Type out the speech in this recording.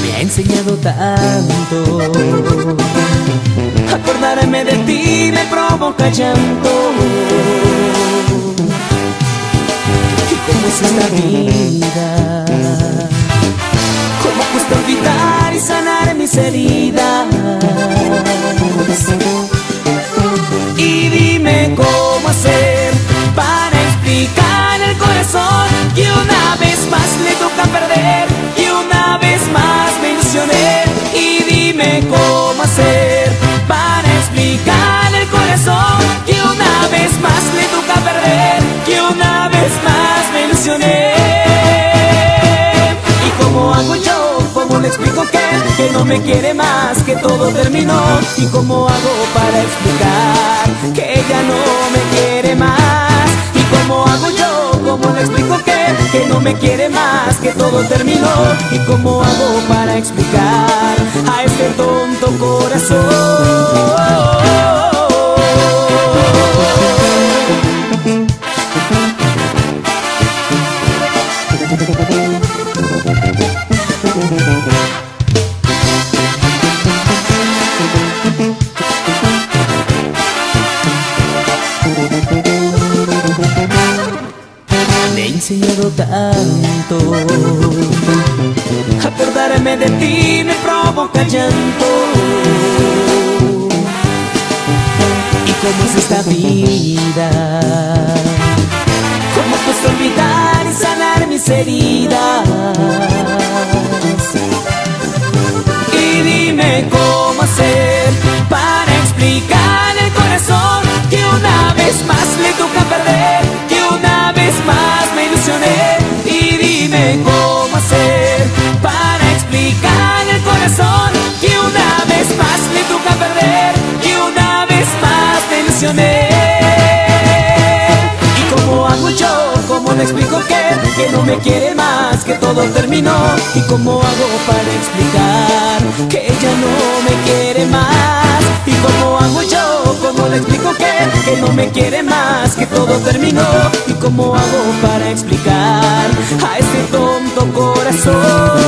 Me ha enseñado tanto. Acordarme de ti me provoca llanto es esta vida? ¿Cómo cuesta olvidar y sanar mis heridas? Me quiere más, que todo terminó? ¿Y cómo hago para explicar que ella no me quiere más? ¿Y cómo hago yo? ¿Cómo le explico que, que no me quiere más, que todo terminó? ¿Y cómo hago para explicar a este tonto corazón? Enseñado tanto Acordarme de ti me provoca llanto ¿Y cómo es esta vida? ¿Cómo cuesta olvidar y sanar mis heridas? Que no me quiere más, que todo terminó? ¿Y cómo hago para explicar que ella no me quiere más? ¿Y cómo hago yo? ¿Cómo le explico que, que no me quiere más, que todo terminó? ¿Y cómo hago para explicar a este tonto corazón?